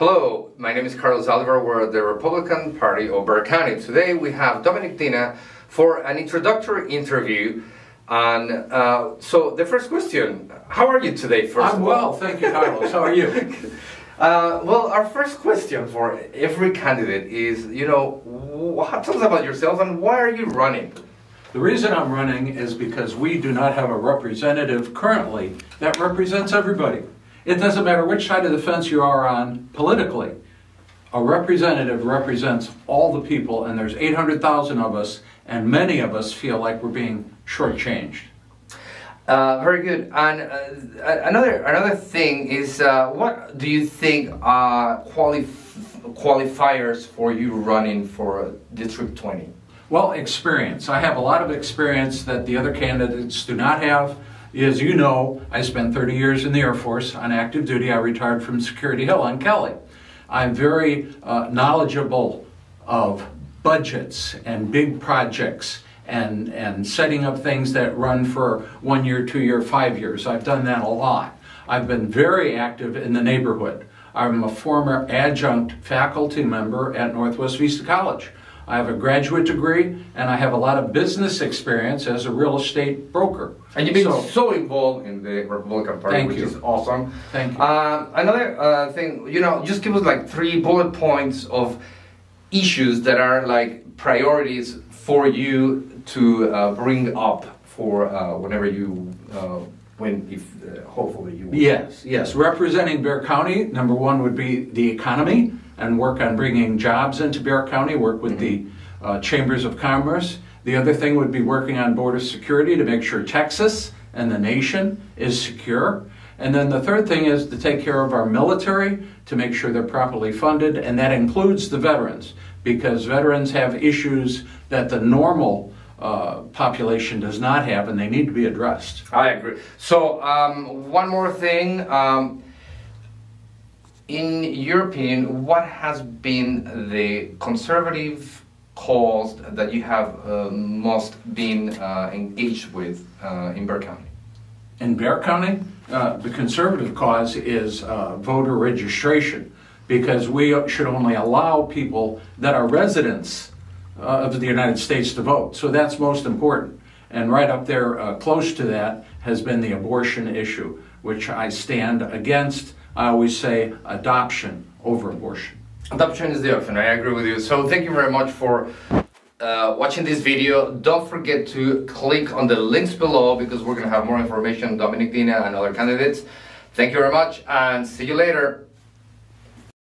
Hello, my name is Carlos Zaldivar. We're the Republican Party of Bexar County. Today we have Dominic Dina for an introductory interview. And uh, so the first question, how are you today, first I'm well, thank you, Carlos. How are you? Uh, well, our first question for every candidate is, you know, tell us about yourself and why are you running? The reason I'm running is because we do not have a representative currently that represents everybody. It doesn't matter which side of the fence you are on politically. A representative represents all the people, and there's 800,000 of us, and many of us feel like we're being shortchanged. Uh, very good. And uh, another another thing is, uh, what do you think are quali- qualifiers for you running for District 20? Well, experience. I have a lot of experience that the other candidates do not have. As you know, I spent 30 years in the Air Force on active duty. I retired from Security Hill on Kelly. I'm very uh, knowledgeable of budgets and big projects and, and setting up things that run for one year, two year, five years. I've done that a lot. I've been very active in the neighborhood. I'm a former adjunct faculty member at Northwest Vista College. I have a graduate degree and I have a lot of business experience as a real estate broker. And you've been so, So- involved in the Republican Party, Thank which you. is awesome. Thank you. Um, another uh, thing, you know, just give us like three bullet points of issues that are like priorities for you to uh, bring up for uh, whenever you uh, win, if uh, hopefully you win. Yes, yes. Representing Bexar County, number one would be the economy and work on bringing jobs into Bexar County, work with the uh, chambers of commerce. The other thing would be working on border security to make sure Texas and the nation is secure. And then the third thing is to take care of our military, to make sure they're properly funded, and that includes the veterans, because veterans have issues that the normal uh, population does not have, and they need to be addressed. I agree. So, um, one more thing. Um, in your opinion, what has been the conservative cause that you have uh, most been uh, engaged with uh, in Bexar County? In Bexar County, uh, the conservative cause is uh, voter registration because we should only allow people that are residents uh, of the United States to vote. So that's most important. And right up there, close to that, has been the abortion issue, which I stand against. I always say adoption over abortion. Adoption is the option. I agree with you. So, thank you very much for uh, watching this video. Don't forget to click on the links below because we're going to have more information on Dominic Dina and other candidates. Thank you very much and see you later.